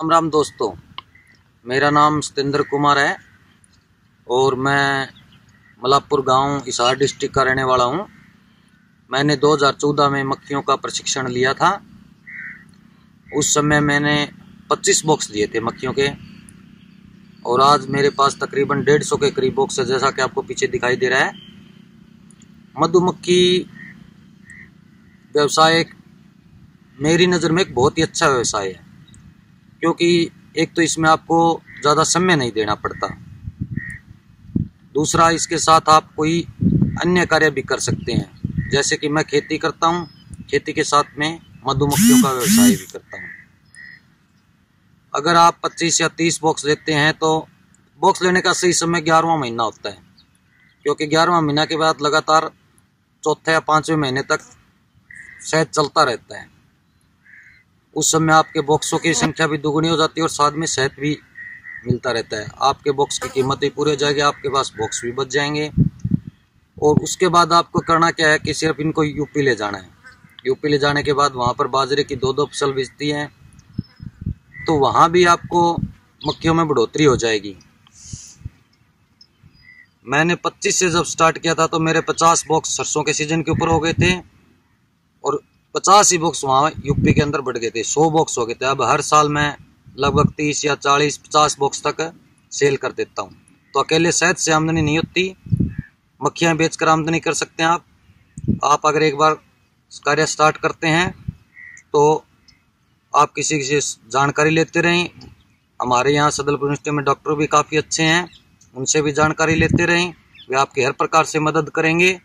राम राम दोस्तों। मेरा नाम सतेंद्र कुमार है और मैं मलापुर गाँव हिसार डिस्ट्रिक्ट का रहने वाला हूँ। मैंने 2014 में मक्खियों का प्रशिक्षण लिया था। उस समय मैंने 25 बॉक्स लिए थे मक्खियों के। और आज मेरे पास तकरीबन डेढ़ सौ के करीब बॉक्स है, जैसा कि आपको पीछे दिखाई दे रहा है। मधुमक्खी व्यवसाय मेरी नज़र में एक बहुत ही अच्छा व्यवसाय है। क्योंकि एक तो इसमें आपको ज़्यादा समय नहीं देना पड़ता। दूसरा, इसके साथ आप कोई अन्य कार्य भी कर सकते हैं। जैसे कि मैं खेती करता हूँ, खेती के साथ में मधुमक्खियों का व्यवसाय भी करता हूँ। अगर आप 25 या 30 बॉक्स लेते हैं तो बॉक्स लेने का सही समय ग्यारहवा महीना होता है। क्योंकि ग्यारहवा महीना के बाद लगातार चौथे या पाँचवें महीने तक शहद चलता रहता है। उस समय आपके बॉक्सों की संख्या भी दुगुनी हो जाती है और साथ में सेहत भी मिलता रहता है। आपके बॉक्स की कीमत भी पूरी हो जाएगी, आपके पास बॉक्स भी बच जाएँगे। और उसके बाद आपको करना क्या है कि सिर्फ़ इनको यूपी ले जाना है। यूपी ले जाने के बाद वहाँ पर बाजरे की दो दो फ़सल बेचती हैं। तो वहाँ भी आपको मक्खियों में बढ़ोतरी हो जाएगी। मैंने 25 से जब स्टार्ट किया था तो मेरे 50 बॉक्स सरसों के सीज़न के ऊपर हो गए थे। पचास ही बॉक्स वहाँ यूपी के अंदर बढ़ गए थे, सौ बॉक्स हो गए थे। अब हर साल मैं लगभग तीस या चालीस, पचास बॉक्स तक सेल कर देता हूँ। तो अकेले शहद से आमदनी नहीं होती। मक्खियाँ बेच कर आमदनी कर सकते हैं आप। आप अगर एक बार कार्य स्टार्ट करते हैं तो आप किसी से जानकारी लेते रहें। हमारे यहाँ सदलपुर यूनिवर्सिटी में डॉक्टर भी काफ़ी अच्छे हैं, उनसे भी जानकारी लेते रहें। वे आपकी हर प्रकार से मदद करेंगे।